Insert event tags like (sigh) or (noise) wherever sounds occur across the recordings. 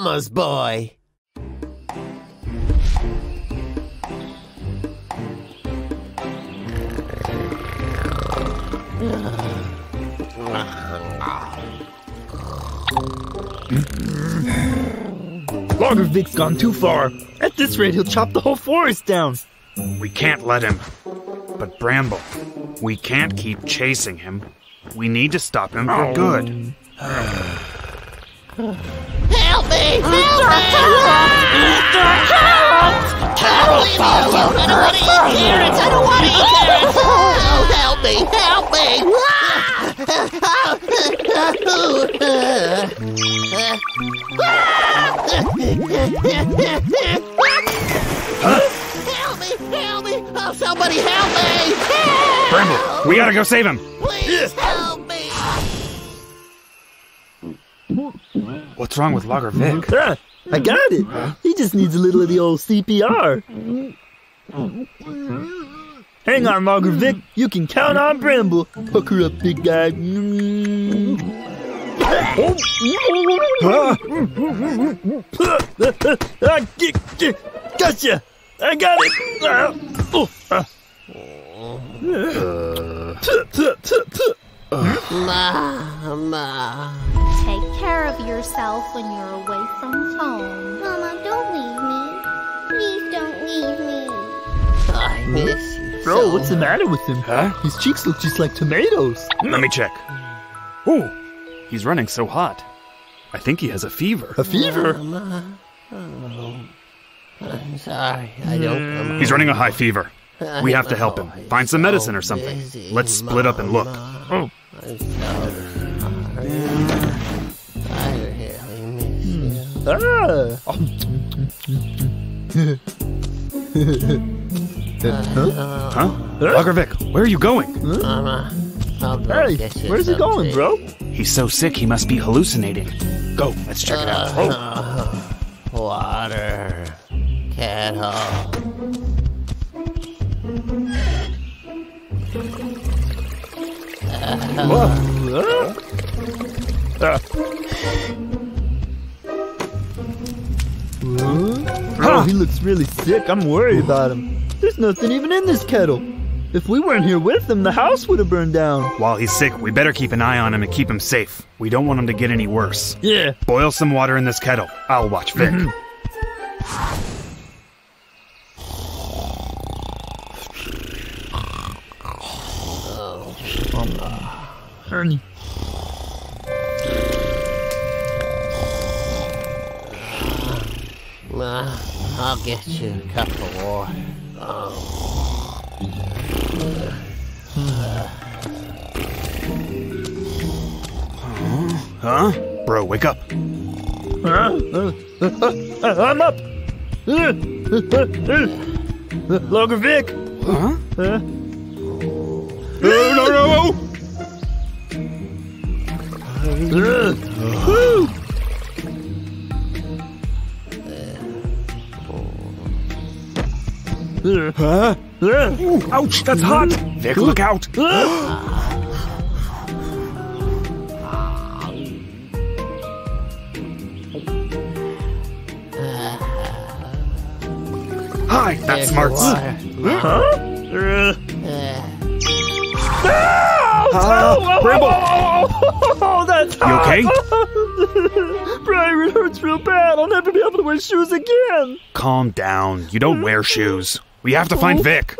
mama's boy. Logger Vic's gone too far. At this rate, he'll chop the whole forest down. We can't let him. But Bramble, we can't keep chasing him. We need to stop him for oh. good. (sighs) (sighs) (sighs) Help me! Help me! Carrots! Carrots! I don't want to eat carrots! I don't want to eat carrots! Oh, oh help me! Help me! Help me! Help me! Oh, somebody help me! Help! Bramble, we gotta go save him. Please help What's wrong with Logger Vic? Ah, (laughs) I got it. He just needs a little of the old CPR. Hang on, Logger Vic. You can count on Bramble. Hook her up, big guy. Ah, get- get- Gotcha! I got it! Ah, ah. Mama. Take care of yourself when you're away from home. Mama, don't leave me. Please don't leave me. I miss you. Bro, so what's the matter with him? Huh? His cheeks look just like tomatoes. Let me check. Ooh, he's running so hot. I think he has a fever. A fever? Mama. Oh. I'm sorry. I don't. Mm. He's running a high fever. We have to help him. Find some medicine or something. Let's split up and look. Oh, I'm so sorry. I really miss you. ah! huh? Huh? Logger Vic, where are you going? Hey, where's he going, bro? He's so sick he must be hallucinating. Go, let's check it out. Uh, water. Kettle. He looks really sick. I'm worried about him. There's nothing even in this kettle. If we weren't here with him, the house would have burned down. While he's sick, we better keep an eye on him and keep him safe. We don't want him to get any worse. Yeah. Boil some water in this kettle. I'll watch Vic. Mm-hmm. Ernie. Ma, I'll get you a cup of water. Oh. Huh? Bro, wake up. Huh? Uh, uh, uh, I'm up. (laughs) Uh, uh, uh, uh, Logger Vic. Huh? Huh? Huh? uh, Ooh, ouch, that's hot! Vic, look out! uh. Hi, that's smarts. Huh? Uh, Uh, Huh? Bramble! Oh, oh, that's You okay? hot. (laughs) Briar, it hurts real bad. I'll never be able to wear shoes again. Calm down. You don't wear shoes. We have to find Vic.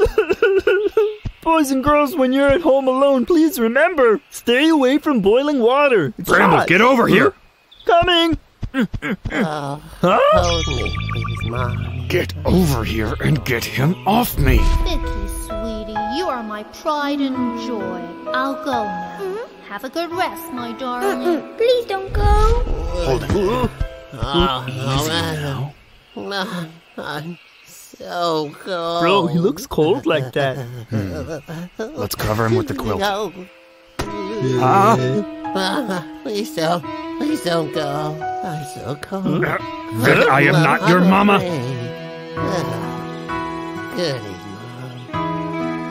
(laughs) Boys and girls, when you're at home alone, please remember, stay away from boiling water. It's Bramble, hot. get over here. (laughs) Coming. oh, Huh? hold me, please, Mom. Get over here and get him off me. Vicky, sweetie, you are my pride and joy. I'll go now. Mm-hmm. Have a good rest, my darling. Please don't go. Hold him. Oh, ah, Easy no, now. Mom, I'm so cold. Bro, he looks cold like that. Hmm. Let's cover him with the quilt. No, Huh? Mama, please don't, please don't go. I'm so cold. I am not your mama. Goody, Mom.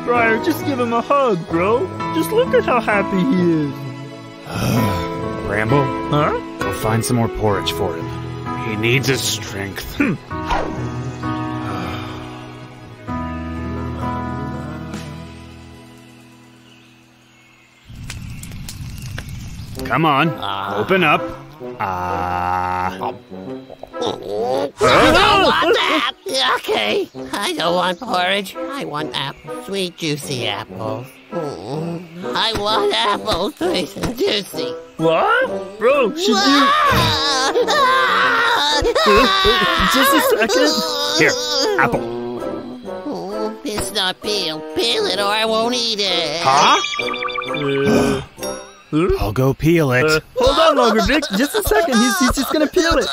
Briar, just give him a hug, bro. Just look at how happy he is. (sighs) Bramble, Huh? go find some more porridge for him. He needs his strength. (sighs) Come on, open up. Ah. I don't want (laughs) that. Okay. I don't want porridge. I want apple, sweet, juicy apples. Mm, I want apples, (laughs) sweet and juicy. What? Bro, should (laughs) you... Just a second. Here, apple. Mm, It's not peel. Peel it or I won't eat it. Huh? Huh? I'll go peel it. Uh, hold on, Logger Vic. Just a second. He's, he's just gonna peel it.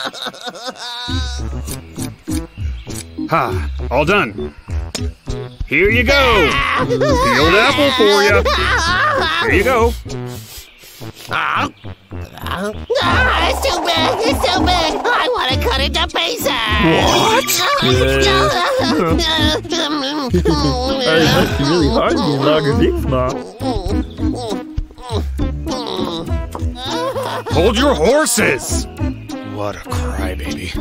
Ha, all done. Here you go. Peeled apple for you. Here you go. Ah, it's too big. It's too big. I want to cut it to pieces. Uh, it must be really hard being Logger Vic's mom. Hold your horses. What a crybaby.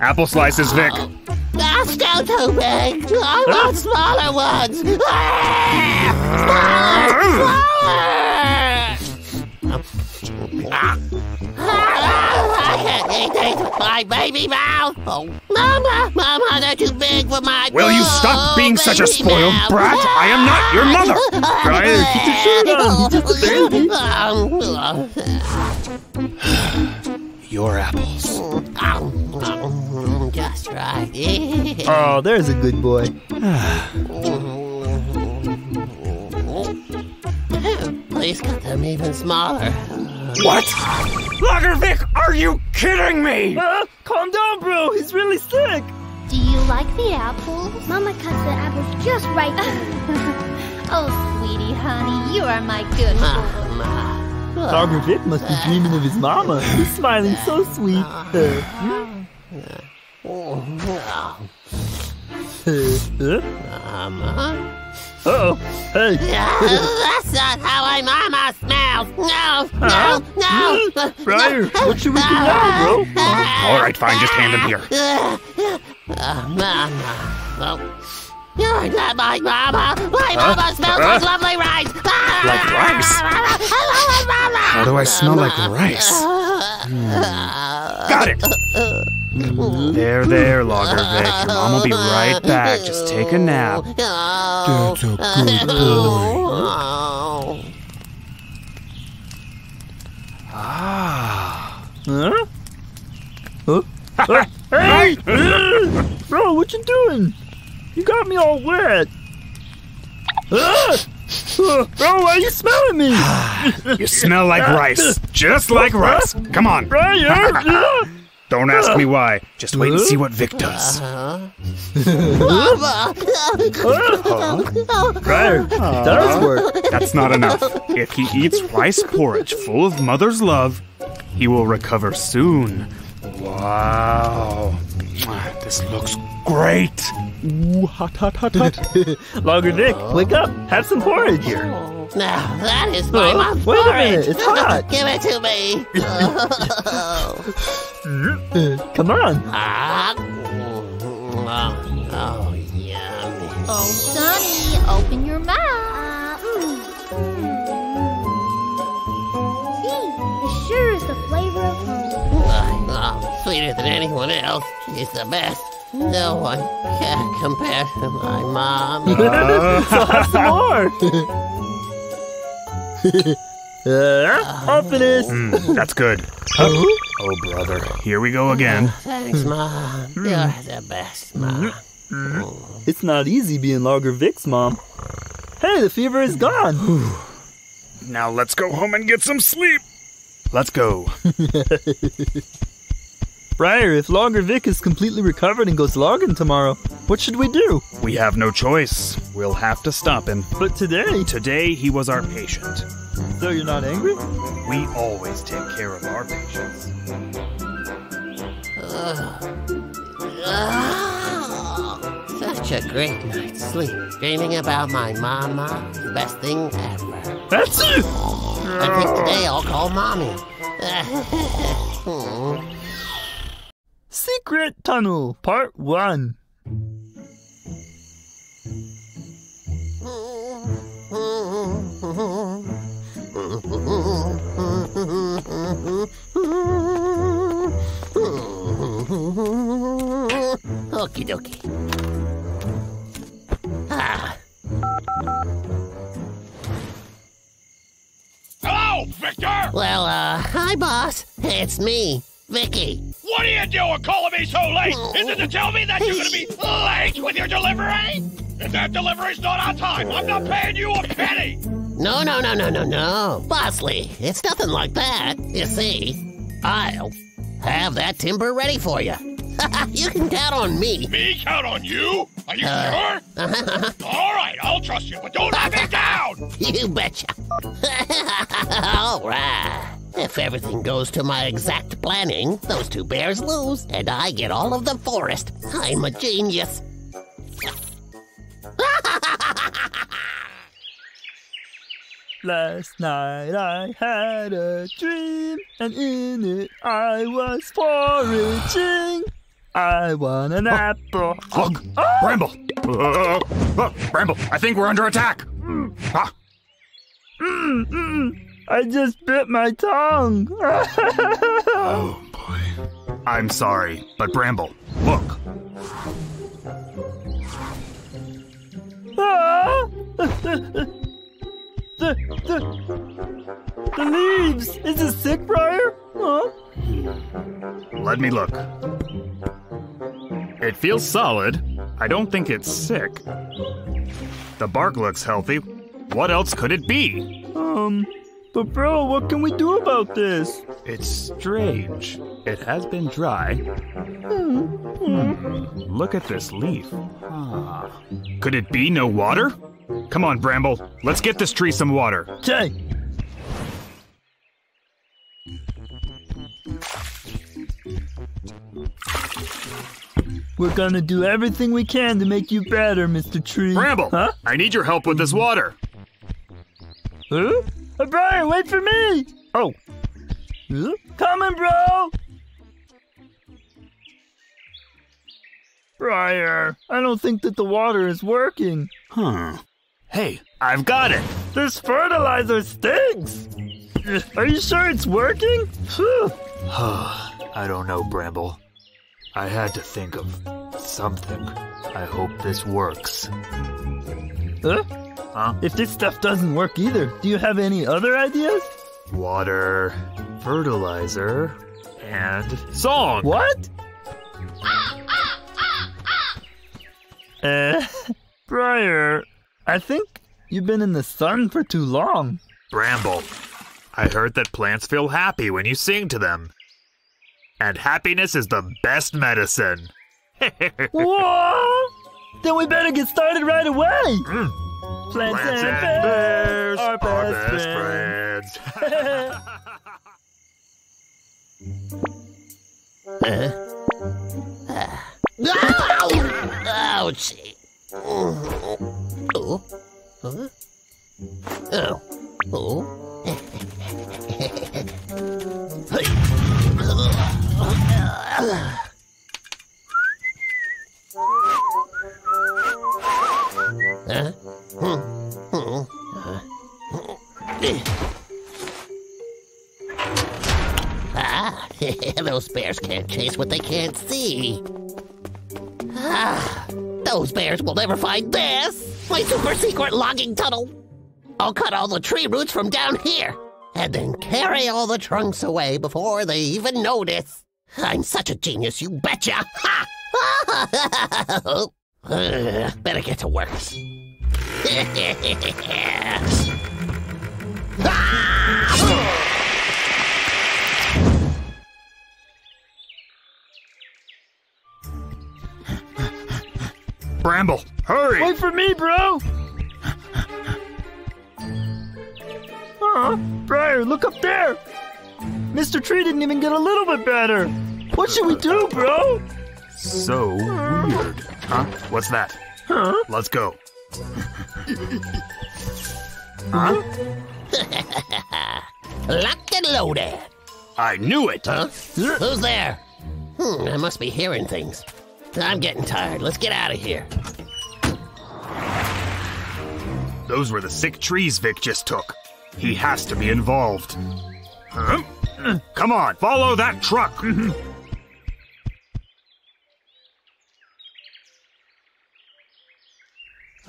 Apple slices, Vic. That's still too big. I want smaller ones. I can't eat these with my baby mouth. Oh, Mama, Mama, they're too big for my Will you stop oh, being such a spoiled mouth. brat? I am not your mother. Briar, keep your shirt on. He's just (laughs) a baby. Your apples. (laughs) Just right. (laughs) Oh, there's a good boy. (sighs) Please cut them even smaller. What? Logger Vic, are you kidding me? Uh, calm down, bro. He's really sick. Do you like the apples? Mama cuts the apples just right. (laughs) Oh, sweetie, honey, you are my good boy. Mama. Logger Vic must be dreaming of his mama. (laughs) He's smiling so sweet. Uh, uh, Mama. uh-oh. Hey. (laughs) That's not how my mama smells. No, no, no. Briar, hmm? what should we do now, bro? (laughs) All right, fine, just hand him here. Uh, mama. Oh. You're not my mama. My mama smells like lovely rice. Like rice? How do I smell like rice? Hmm. Got it. Hmm. There, there, Logger Vic. Your mom will be right back. Just take a nap. That's a good oh. boy. Ah. Huh? Huh? Uh, (laughs) hey! Bro, what you doing? You got me all wet. Bro, why are you smelling me? (sighs) You smell like rice. Just like rice. Come on. Briar! Don't ask me why. Just wait and see what Vic does. Briar, it does work. That's not enough. If he eats rice porridge full of mother's love, he will recover soon. Wow. This looks great. Ooh, hot, hot, hot, hot. (laughs) Logger Vic, wake up. Have some porridge. Here. Oh. Now that is my Oh, mom's wait a porridge. minute, it's hot. (laughs) Give it to me. Uh, (laughs) Come on. Ah. Oh, oh, yummy. Oh, Sonny, open your mouth. Gee, it sure is the flavor of home. Oh, sweeter than anyone else. She's the best. No one can compare to my mom. so have some more. (laughs) uh, all finished. Mm, that's good. Oh, brother. Here we go again. Thanks, Mom. You're the best, Mom. It's not easy being Logger Vic's mom. Hey, the fever is gone. (sighs) Now let's go home and get some sleep. Let's go. (laughs) Briar, if Logger Vic is completely recovered and goes logging tomorrow, what should we do? We have no choice. We'll have to stop him. But today, Today, he was our patient. so you're not angry? We always take care of our patients. Oh, such a great night's sleep. Dreaming about my mama the best thing ever. That's it. I think today I'll call mommy. (laughs) Hmm. Secret Tunnel, Part 1. Okie dokie. Ah, Hello, Victor! well, uh, hi, boss. It's me, Vicky. What are you doing calling me so late? Is it to tell me that you're gonna be late with your delivery? If that delivery's not on time, I'm not paying you a penny! No, no, no, no, no, no. Bosley, it's nothing like that. You see, I'll have that timber ready for you. (laughs) you can count on me. Me count on you? Are you Uh. sure? (laughs) All right, I'll trust you, but don't let me down! You betcha. (laughs) All right. If everything goes to my exact planning, those two bears lose, and I get all of the forest. I'm a genius. (laughs) Last night I had a dream, and in it I was foraging. I want an apple. Look, Bramble! Uh, uh, Bramble, I think we're under attack! Ah, I just bit my tongue. Oh boy. I'm sorry, but Bramble, look. Ah! the, the, the leaves. Is it sick, Briar? Huh? Let me look. It feels solid. I don't think it's sick. The bark looks healthy. What else could it be? Um, but bro, what can we do about this? It's strange. It has been dry. Hmm. Look at this leaf. Ah. Could it be no water? Come on, Bramble. Let's get this tree some water. Okay. We're gonna do everything we can to make you better, Mr. Tree. Bramble! Huh? I need your help with this water. Huh? Hey, Briar, wait for me! Oh. Huh? Coming, bro! Briar, I don't think that the water is working. Huh. Hey, I've got it. This fertilizer stinks! Are you sure it's working? Phew. (sighs) I don't know, Bramble. I had to think of something. I hope this works. Huh? Huh? If this stuff doesn't work either, do you have any other ideas? Water, fertilizer, and song. What? uh, (laughs) Briar, I think you've been in the sun for too long. Bramble. I heard that plants feel happy when you sing to them. And happiness is the best medicine. (laughs) Whoa! Then we better get started right away. Plants, Plants and and bears bears are best, best friends. (laughs) Ow! Ouchie. Oh. Huh? Oh. Oh. Huh? Ah, (laughs) those bears can't chase what they can't see. Ah, those bears will never find this! My super secret logging tunnel! I'll cut all the tree roots from down here, and then carry all the trunks away before they even notice. I'm such a genius, you betcha! Ha! (laughs) Better get to work. Bramble, hurry! Wait for me, bro! Huh? Briar, look up there! Mr. Tree didn't even get a little bit better! What should we do, bro? So weird. Huh? What's that? Huh? Let's go. (laughs) Locked and loaded. I knew it. Huh? Who's there? Hmm, I must be hearing things. I'm getting tired. Let's get out of here. Those were the sick trees Vic just took. He has to be involved. Huh? Come on, follow that truck. (laughs)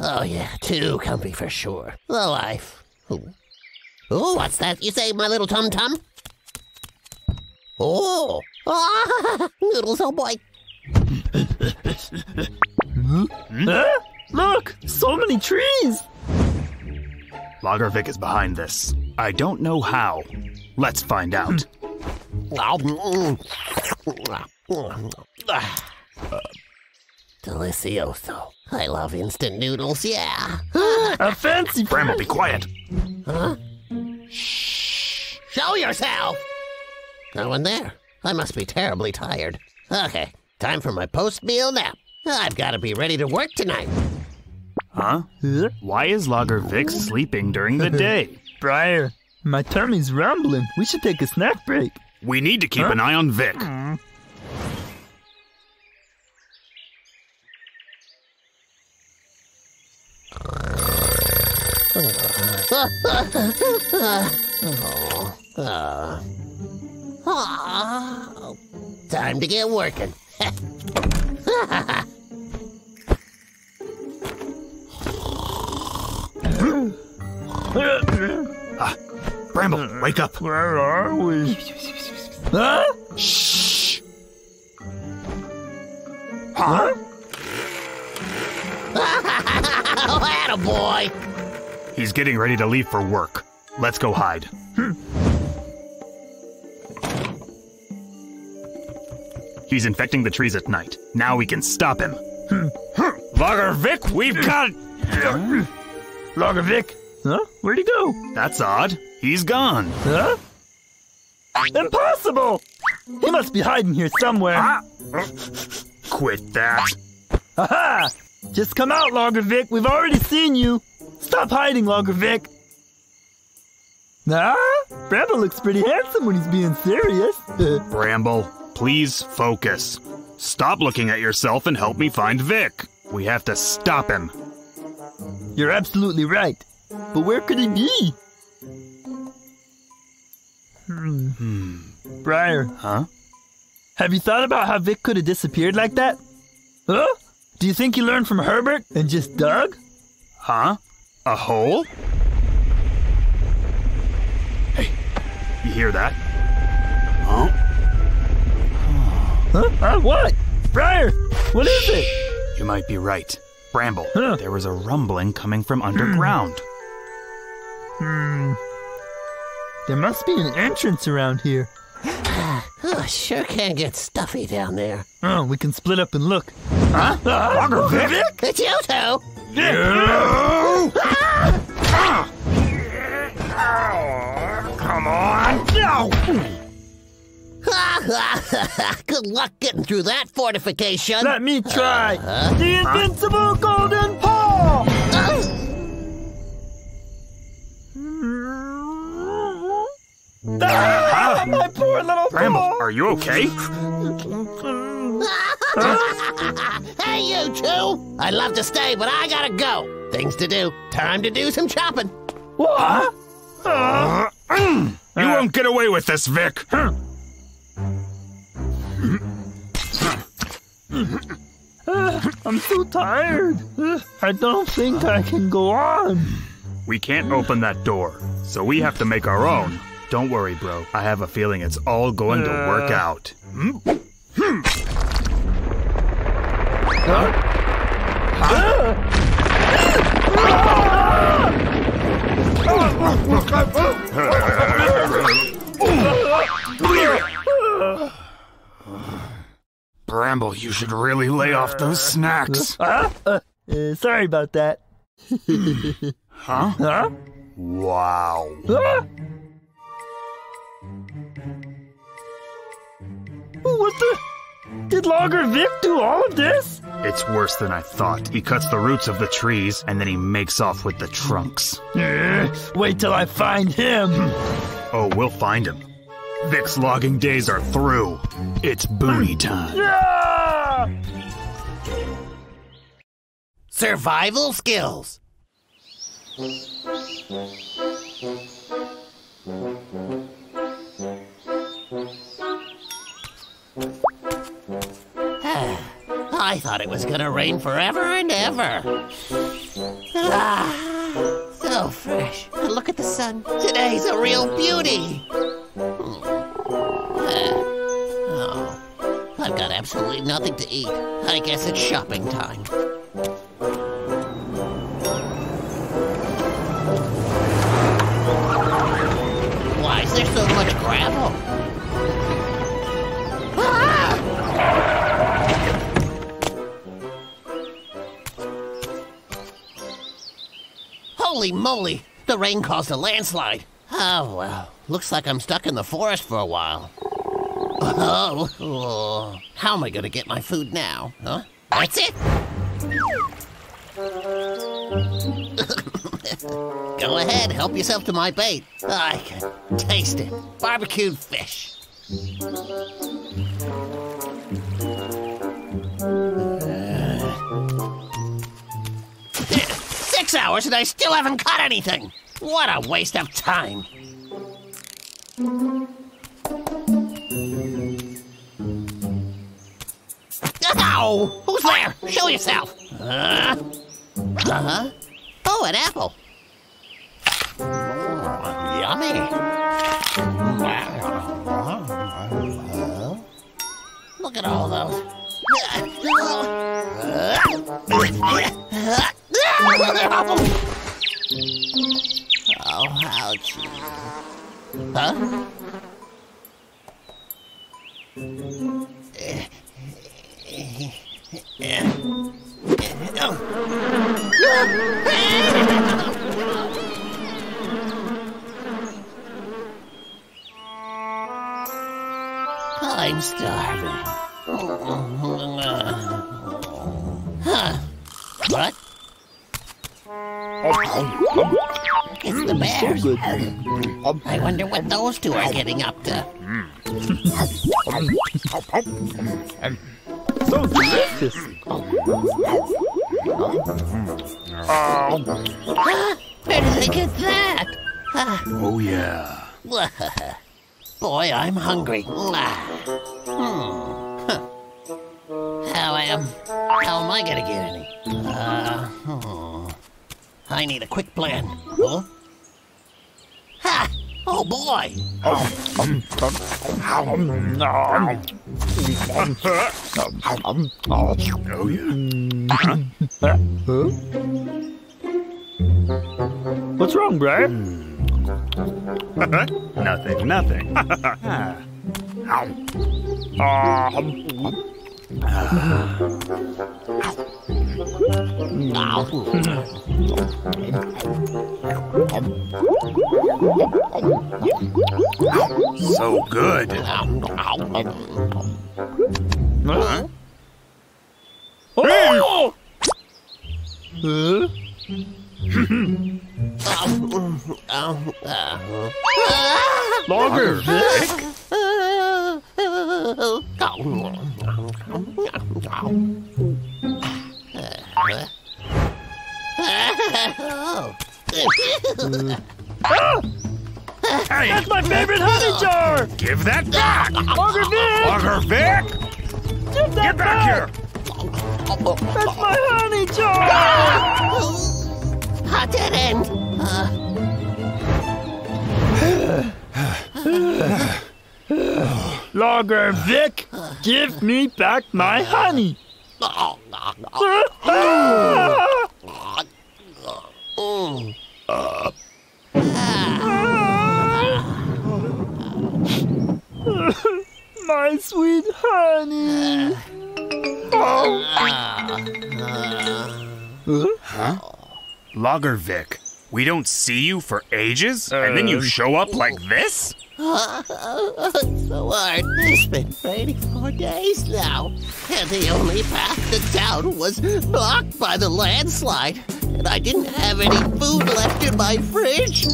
Oh, yeah, too comfy for sure. The life. Ooh. Ooh, what's that you say, my little tum tum? Oh, ah, (laughs) noodles, oh boy. Huh? Look, so many trees. Logger Vic is behind this. I don't know how. Let's find out. Delicioso. I love instant noodles, yeah. A fancy Bramble, be quiet. Huh? Shh. Show yourself! No one there. I must be terribly tired. Okay, time for my post meal nap. I've got to be ready to work tonight. Huh? Huh? Why is Logger Vic sleeping during the (laughs) day? Briar, my tummy's rumbling. We should take a snack break. We need to keep an eye on Vic. Mm. Ah, (laughs) time to get working. (laughs) Bramble, wake up. Where are we? Huh? Shh. Huh? (laughs) oh, attaboy! He's getting ready to leave for work. Let's go hide. He's infecting the trees at night. Now we can stop him. Logger Vic, we've got. Logger Vic. Huh? Where'd he go? That's odd. He's gone. Huh? Impossible! He must be hiding here somewhere. Ah. Quit that. Aha! Just come out, Logger Vic. We've already seen you. Stop hiding, Logger Vic. Ah, Bramble looks pretty handsome when he's being serious. (laughs) Bramble, please focus. Stop looking at yourself and help me find Vic. We have to stop him. You're absolutely right. But where could he be? Hmm. Briar, Huh? have you thought about how Vic could have disappeared like that? Huh? Do you think he learned from Herbert and just dug? Huh? A hole? Hey, you hear that? Huh? Huh? Huh? What? Briar, what is it? You might be right. Bramble, Huh. there was a rumbling coming from underground. Hmm. There must be an entrance around here. Oh, sure can get stuffy down there. Oh, we can split up and look. Huh? (laughs) Logger Vic? It's you two! Come on! No! Good luck getting through that fortification. Let me try. the invincible golden paw. Ah, my poor little Bramble, paw. are you okay? (laughs) (laughs) hey, you two! I'd love to stay, but I gotta go. Things to do. Time to do some chopping. What? You uh. won't get away with this, Vic. Uh, I'm so tired. Uh, I don't think I can go on. We can't open that door, so we have to make our own. Don't worry, bro. I have a feeling it's all going to work Uh. Bramble, you should really lay off those snacks. (laughs) Huh? Uh, uh, sorry about that. (laughs) Huh? Huh? Wow. What the? Did Logger Vic do all of this? It's worse than I thought. He cuts the roots of the trees and then he makes off with the trunks. Eh, Wait till I find him. (laughs) Oh, we'll find him. Vic's logging days are through. It's booty time. Yeah! Survival skills. I thought it was gonna rain forever and ever. Ah, so fresh. Look at the sun. Today's a real beauty. Oh, I've got absolutely nothing to eat. I guess it's shopping time. Why is there so much gravel? Holy moly! The rain caused a landslide. Oh well, looks like I'm stuck in the forest for a while. Oh, (laughs) how am I gonna get my food now? Huh? That's it? (laughs) Go ahead, help yourself to my bait. I can taste it. Barbecued fish. Hours and I still haven't caught anything. What a waste of time. Ow! Who's there? Show yourself. Uh huh. Oh, an apple. Oh, yummy. Look at all those. Oh, ouchie. Huh? I'm starving. Huh? What? It's the bears. I wonder what those two are getting up to. So delicious. Ah, Where did they get that? Ah, Oh, yeah. (laughs) Boy, I'm hungry. Ah. Hmm. Huh. How am how am I gonna get any? Uh, hmm. I need a quick plan. Huh? Ha! Oh boy! Oh, yeah. Huh? What's wrong, Brad? (laughs) nothing, nothing. (laughs) (laughs) Ah. Ah. So good. Huh? Oh! (laughs) Huh? Logger, Vic? Hey, That's my favorite honey jar! give that back! Logger Vic! Logger Vic! Give that Get back here! That's my honey jar! Ah! Hot dead end. (sighs) Logger Vic, give me back my honey! (laughs) My sweet honey! Logger Vic, we don't see you for ages, and then you Uh, show up like this? (laughs) so hard. It's been 84 days now, and the only path to town was blocked by the landslide. and I didn't have any food left in my fridge.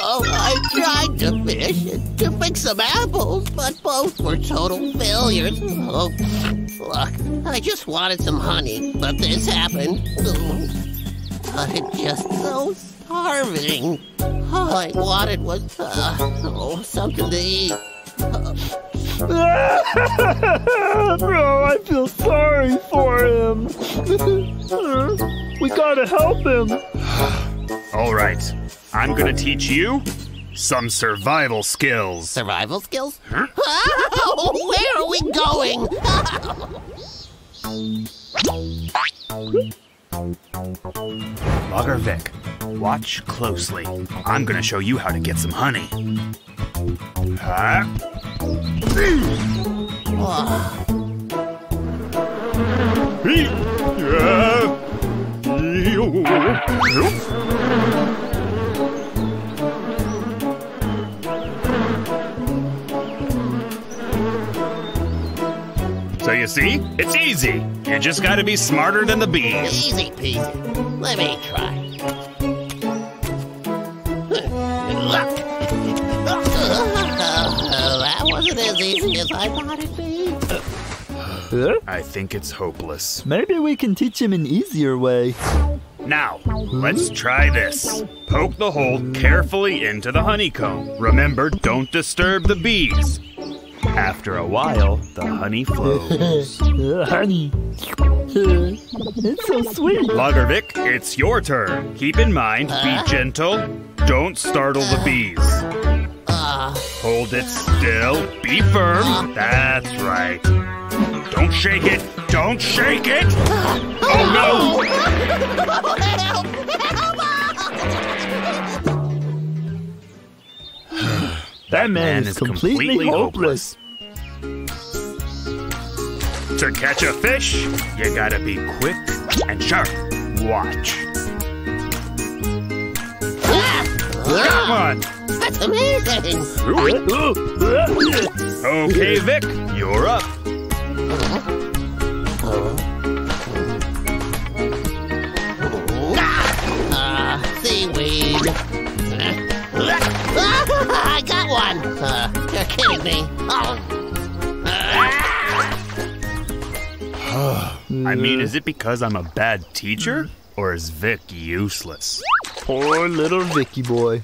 Oh, I tried to fish and to pick some apples, but both were total failures. Oh, look, I just wanted some honey, but this happened. I'm just so starving. All I wanted was uh, oh, something to eat. (laughs) Bro, I feel sorry for him. (laughs) we gotta help him. (sighs) All right, I'm gonna teach you some survival skills. Survival skills? (laughs) Oh, where are we going? Logger Vic, watch closely. I'm gonna show you how to get some honey. So you see, it's easy. You just gotta be smarter than the bees. Easy peasy. Let me try. As I thought it'd be. Huh? I think it's hopeless. Maybe we can teach him an easier way. Now, let's try this. Poke the hole carefully into the honeycomb. Remember, don't disturb the bees. After a while, the honey (laughs) flows. Honey. (laughs) It's so sweet. Logger Vic, it's your turn. Keep in mind, be gentle. Don't startle the bees. Uh, Hold it still. Be firm. That's right. Don't shake it. Don't shake it. Oh help! (sighs) Help! That man, is, completely, hopeless. To catch a fish, you gotta be quick and sharp. Watch. Got one. That's amazing! Okay, Vic, you're up. Uh, seaweed. I got one! Uh, you're kidding me. Oh. I mean, is it because I'm a bad teacher? Or is Vic useless? Poor little Vicky boy.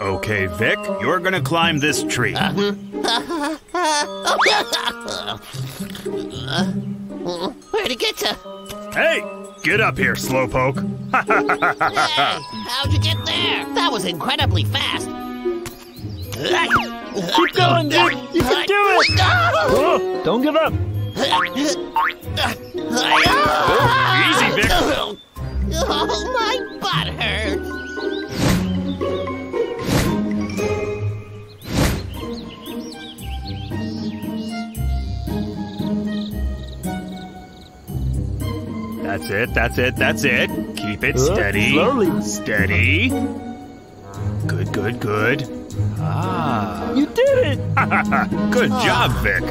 Okay, Vic, you're gonna climb this tree. Where'd he get to? Hey, get up here, Slowpoke. Hey, how'd you get there? That was incredibly fast. Keep going, Dick. You can do it. Oh, don't give up. Oh, Easy, Vic. Oh, my butt hurts. That's it, that's it, that's it. Keep it Uh, steady. slowly. Steady. Good, good, good. Ah. You did it. (laughs) Good job, Vic.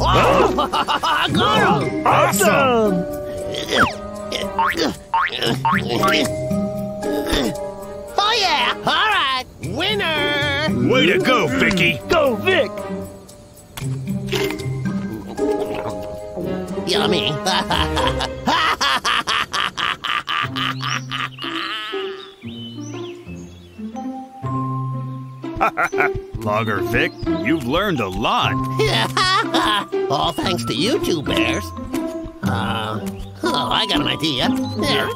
I got him! Awesome. Oh yeah! All right, winner! Way to go, Vicky. Yummy. (laughs) Logger Vic, you've learned a lot. (laughs) All thanks to you two bears. Uh, oh, I got an idea. Yeah.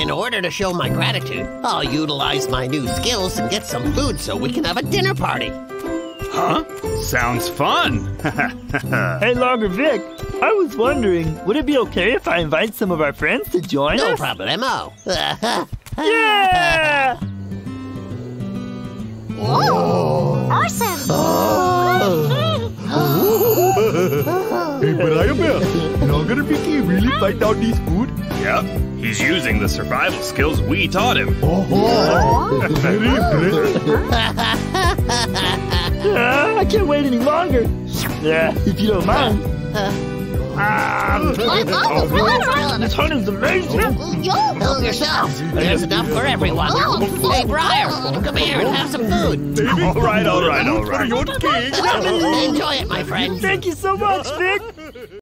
In order to show my gratitude, I'll utilize my new skills and get some food so we can have a dinner party. Huh? Sounds fun. (laughs) Hey, Logger Vic. I was wondering, would it be okay if I invite some of our friends to join No us? problemo. (laughs) Yeah. Awesome! (gasps) Hey, Briar Bear, Logger Vicky really find out this food? yep, he's using the survival skills we taught him. Oh, (laughs) very impressive. Uh, I can't wait any longer. Yeah, if you don't mind. Ah, I love the watermelon. this honey's amazing. Yum. Help yourself. There's enough for everyone. Hey, Briar, come here and have some food. All right, all right, all right. Enjoy it, my friend. Thank you so much, Vic.